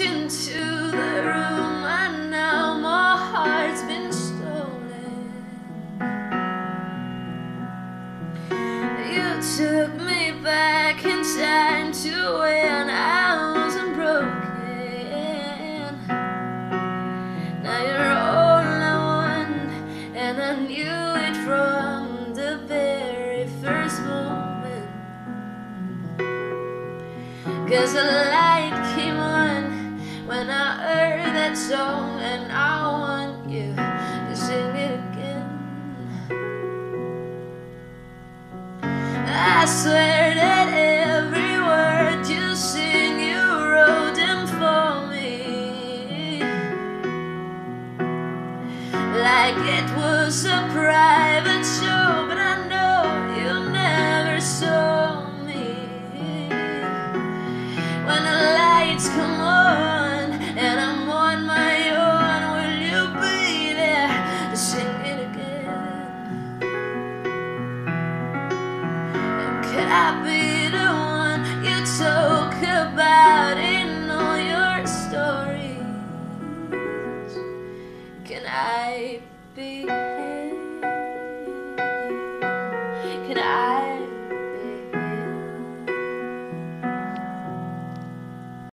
into the room, and now my heart's been stolen. You took me back in time to when I wasn't broken. Now you're all I want, and I knew it from the very first moment. Cause the light that song, and I want you to sing it again. I swear that every word you sing, you wrote them for me. Like it was a private show, but I know you never saw me. When the lights come on I be the one you talk about in all your stories? Can I be? Can I?